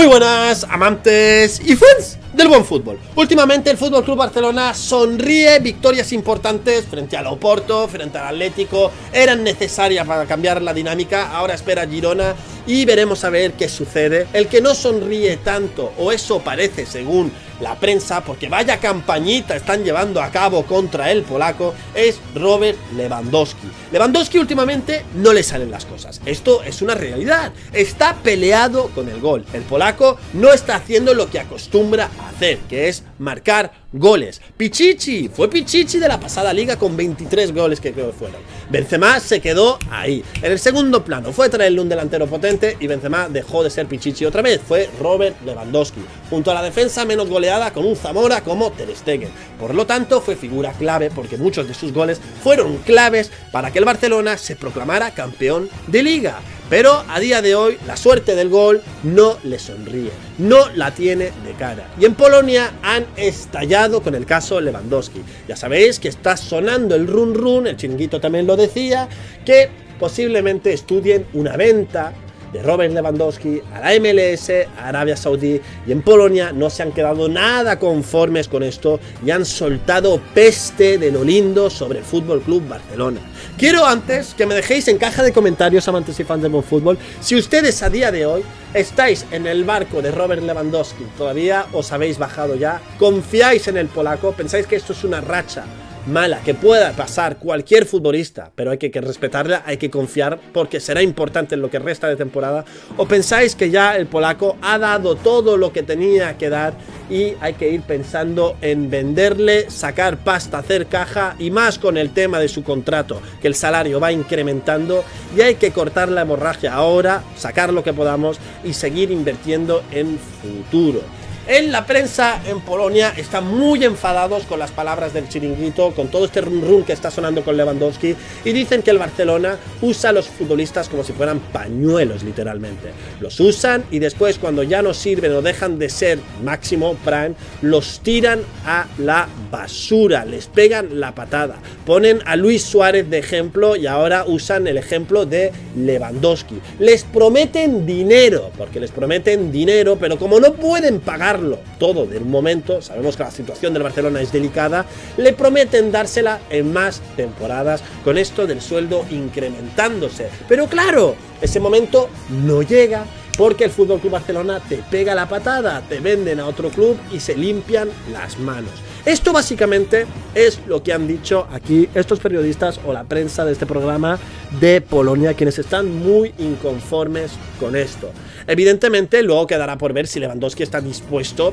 Muy buenas, amantes y fans del buen fútbol. Últimamente el Fútbol Club Barcelona sonríe victorias importantes frente al Oporto, frente al Atlético, eran necesarias para cambiar la dinámica. Ahora espera Girona y veremos a ver qué sucede. El que no sonríe tanto, o eso parece según la prensa, porque vaya campañita están llevando a cabo contra el polaco, es Robert Lewandowski. Lewandowski últimamente no le salen las cosas. Esto es una realidad. Está peleado con el gol. El polaco no está haciendo lo que acostumbra hacer, que es marcar goles. Pichichi, fue Pichichi de la pasada liga con 23 goles que creo que fueron. Benzema se quedó ahí. En el segundo plano fue traerle un delantero potente y Benzema dejó de ser Pichichi otra vez. Fue Robert Lewandowski, junto a la defensa menos goleada con un Zamora como Ter Stegen. Por lo tanto, fue figura clave porque muchos de sus goles fueron claves para que el Barcelona se proclamara campeón de liga. Pero a día de hoy la suerte del gol no le sonríe, no la tiene de cara. Y en Polonia han estallado con el caso Lewandowski. Ya sabéis que está sonando el run run, el chinguito también lo decía, que posiblemente estudien una venta de Robert Lewandowski a la MLS, a Arabia Saudí y en Polonia no se han quedado nada conformes con esto y han soltado peste de lo lindo sobre el Fútbol Club Barcelona. Quiero antes que me dejéis en caja de comentarios, amantes y fans del buen fútbol, si ustedes a día de hoy estáis en el barco de Robert Lewandowski, todavía os habéis bajado ya, confiáis en el polaco, pensáis que esto es una racha mala que pueda pasar cualquier futbolista, pero hay que, respetarla, hay que confiar porque será importante en lo que resta de temporada. ¿O pensáis que ya el polaco ha dado todo lo que tenía que dar y hay que ir pensando en venderle, sacar pasta, hacer caja y más con el tema de su contrato, que el salario va incrementando y hay que cortar la hemorragia ahora, sacar lo que podamos y seguir invirtiendo en futuro. En la prensa en Polonia están muy enfadados con las palabras del chiringuito, con todo este rum rum que está sonando con Lewandowski y dicen que el Barcelona usa a los futbolistas como si fueran pañuelos literalmente. Los usan y después cuando ya no sirven o dejan de ser máximo prime, los tiran a la basura, les pegan la patada. Ponen a Luis Suárez de ejemplo y ahora usan el ejemplo de Lewandowski. Les prometen dinero, porque les prometen dinero, pero como no pueden pagar todo de un momento, sabemos que la situación del Barcelona es delicada, le prometen dársela en más temporadas con esto del sueldo incrementándose. Pero claro, ese momento no llega porque el Fútbol Club Barcelona te pega la patada, te venden a otro club y se limpian las manos. Esto básicamente es lo que han dicho aquí estos periodistas o la prensa de este programa de Polonia, quienes están muy inconformes con esto. Evidentemente, luego quedará por ver si Lewandowski está dispuesto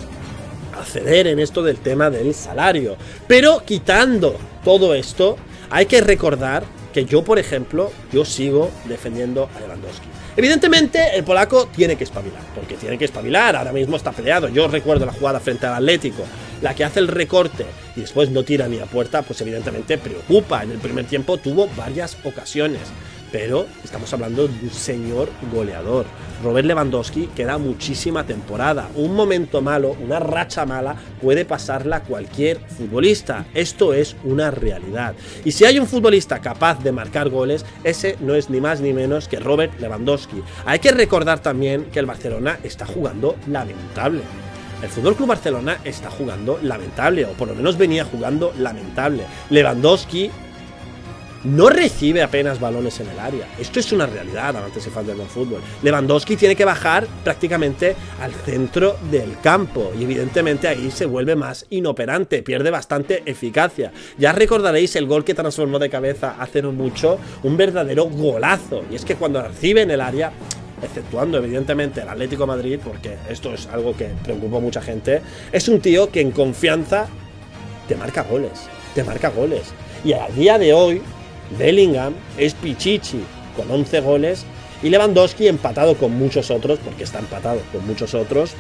a ceder en esto del tema del salario. Pero quitando todo esto, hay que recordar que yo, por ejemplo, yo sigo defendiendo a Lewandowski. Evidentemente, el polaco tiene que espabilar, porque tiene que espabilar, ahora mismo está peleado. Yo recuerdo la jugada frente al Atlético, la que hace el recorte y después no tira ni a puerta, pues evidentemente preocupa. En el primer tiempo tuvo varias ocasiones pero estamos hablando de un señor goleador. Robert Lewandowski queda muchísima temporada. Un momento malo, una racha mala, puede pasarla cualquier futbolista. Esto es una realidad. Y si hay un futbolista capaz de marcar goles, ese no es ni más ni menos que Robert Lewandowski. Hay que recordar también que el Barcelona está jugando lamentable. El Fútbol Club Barcelona está jugando lamentable, o por lo menos venía jugando lamentable. Lewandowski no recibe apenas balones en el área. Esto es una realidad antes y fans del buen fútbol. Lewandowski tiene que bajar prácticamente al centro del campo y evidentemente ahí se vuelve más inoperante, pierde bastante eficacia. Ya recordaréis el gol que transformó de cabeza hace no mucho, un verdadero golazo. Y es que cuando recibe en el área exceptuando evidentemente el Atlético Madrid, porque esto es algo que preocupó a mucha gente, es un tío que en confianza te marca goles, te marca goles. Y a día de hoy, Bellingham es Pichichi con 11 goles y Lewandowski empatado con muchos otros, porque está empatado con muchos otros,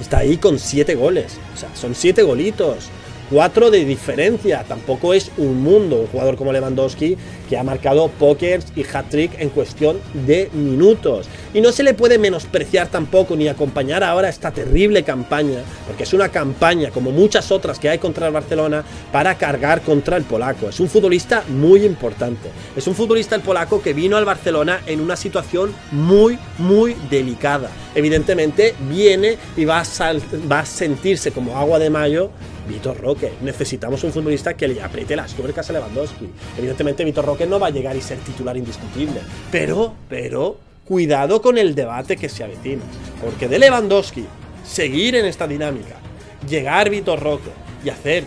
está ahí con 7 goles. O sea, son 7 golitos. 4 de diferencia. Tampoco es un mundo un jugador como Lewandowski que ha marcado pokers y hat-trick en cuestión de minutos. Y no se le puede menospreciar tampoco ni acompañar ahora esta terrible campaña, porque es una campaña como muchas otras que hay contra el Barcelona para cargar contra el polaco. Es un futbolista muy importante. Es un futbolista el polaco que vino al Barcelona en una situación muy, muy delicada. Evidentemente viene y va a, va a sentirse como agua de mayo Vitor Roque. Necesitamos un futbolista que le apriete las tuercas a Lewandowski. Evidentemente, Vitor Roque no va a llegar y ser titular indiscutible. Pero, pero, cuidado con el debate que se avecina. Porque de Lewandowski, seguir en esta dinámica, llegar Vitor Roque y hacer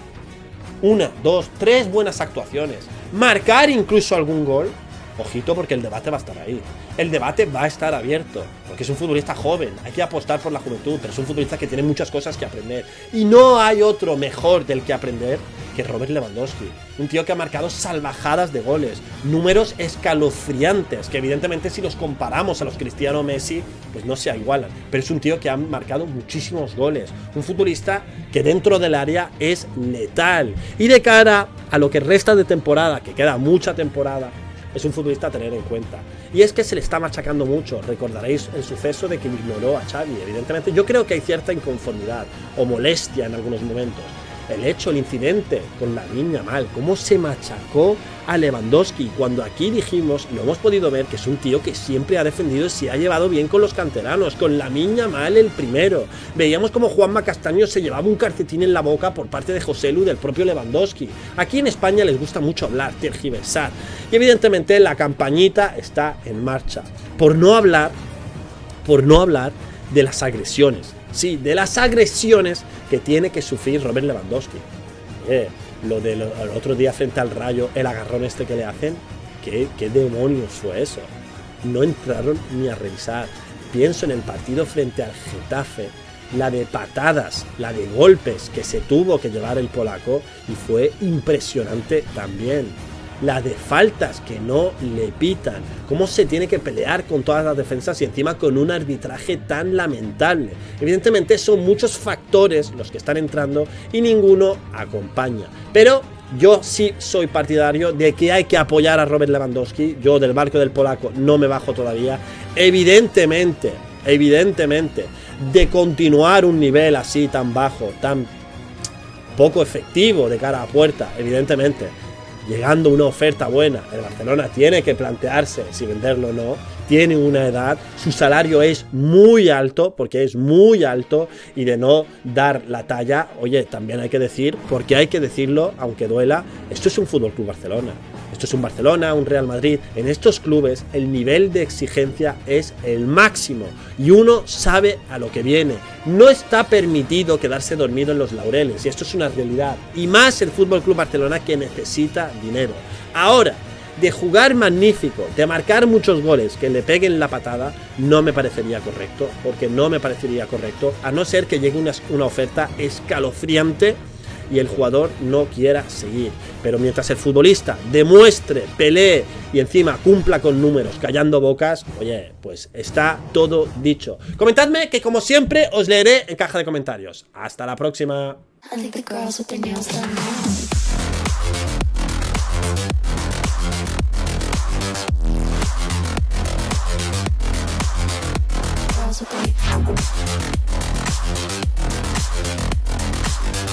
una, dos, tres buenas actuaciones, marcar incluso algún gol, ojito porque el debate va a estar ahí. El debate va a estar abierto, porque es un futbolista joven, hay que apostar por la juventud, pero es un futbolista que tiene muchas cosas que aprender. Y no hay otro mejor del que aprender que Robert Lewandowski. Un tío que ha marcado salvajadas de goles, números escalofriantes, que evidentemente si los comparamos a los Cristiano Messi, pues no se igualan. Pero es un tío que ha marcado muchísimos goles. Un futbolista que dentro del área es letal. Y de cara a lo que resta de temporada, que queda mucha temporada, es un futbolista a tener en cuenta. Y es que se le está machacando mucho. Recordaréis el suceso de que ignoró a Xavi. Evidentemente, yo creo que hay cierta inconformidad o molestia en algunos momentos el hecho, el incidente con la niña mal, cómo se machacó a Lewandowski, cuando aquí dijimos, lo hemos podido ver, que es un tío que siempre ha defendido y se ha llevado bien con los canteranos, con la niña mal el primero. Veíamos como Juanma Castaño se llevaba un calcetín en la boca por parte de José Lu del propio Lewandowski. Aquí en España les gusta mucho hablar, tergiversar. Y evidentemente la campañita está en marcha. Por no hablar, por no hablar de las agresiones. Sí, de las agresiones que tiene que sufrir Robert Lewandowski. Eh, lo del otro día frente al Rayo, el agarrón este que le hacen, ¿qué, ¿qué demonios fue eso? No entraron ni a revisar. Pienso en el partido frente al Getafe, la de patadas, la de golpes que se tuvo que llevar el polaco y fue impresionante también la de faltas que no le pitan, cómo se tiene que pelear con todas las defensas y encima con un arbitraje tan lamentable. Evidentemente son muchos factores los que están entrando y ninguno acompaña. Pero yo sí soy partidario de que hay que apoyar a Robert Lewandowski. Yo del barco del polaco no me bajo todavía. Evidentemente, evidentemente, de continuar un nivel así tan bajo, tan poco efectivo de cara a puerta, evidentemente llegando una oferta buena, el Barcelona tiene que plantearse si venderlo o no, tiene una edad, su salario es muy alto, porque es muy alto, y de no dar la talla, oye, también hay que decir, porque hay que decirlo, aunque duela, esto es un Fútbol Club Barcelona. Esto es un Barcelona, un Real Madrid. En estos clubes el nivel de exigencia es el máximo y uno sabe a lo que viene. No está permitido quedarse dormido en los laureles y esto es una realidad. Y más el Fútbol Club Barcelona que necesita dinero. Ahora, de jugar magnífico, de marcar muchos goles, que le peguen la patada, no me parecería correcto, porque no me parecería correcto, a no ser que llegue una, una oferta escalofriante y el jugador no quiera seguir. Pero mientras el futbolista demuestre, pelee y encima cumpla con números, callando bocas, oye, pues está todo dicho. Comentadme que como siempre os leeré en caja de comentarios. Hasta la próxima.